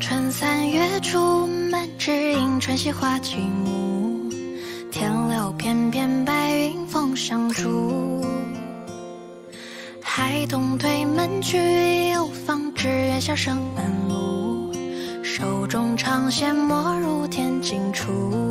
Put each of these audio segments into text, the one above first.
春三月初满枝迎春新花栖木天留片片白云风上住孩童推门去又放纸鸢笑声满路。手中长线没入天尽处。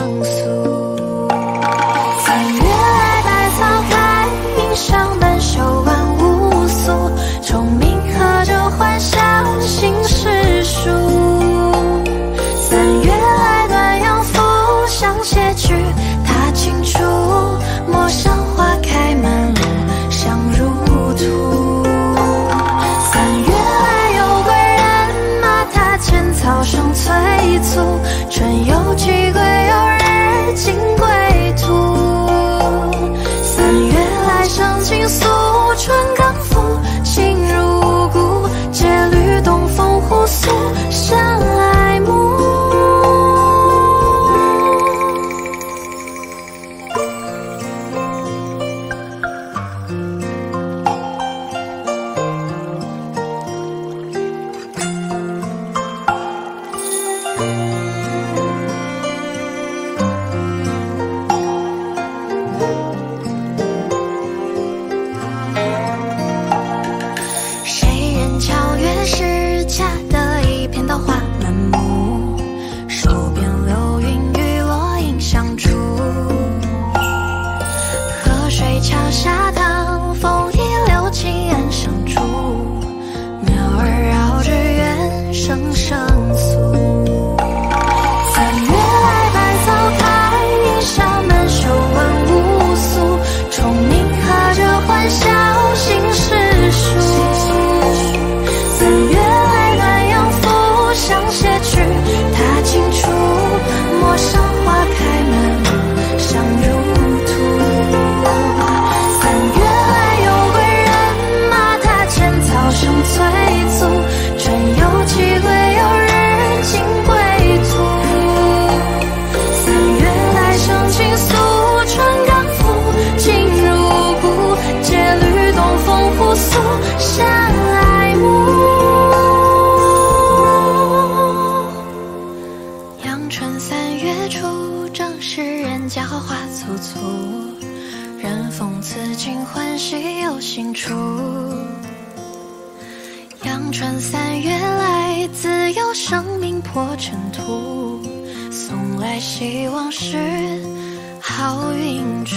三月来百草开盈香满袖万物苏虫鸣和着欢笑心事舒三月来暖阳复相携去踏青处陌上花开满路香入土三月来有归人马踏浅草声催促春有期归情。上。阳春三月初，正是人家花簇簇。人逢此景欢喜又心处。阳春三月来，自有生命破尘土，送来希望是好运出。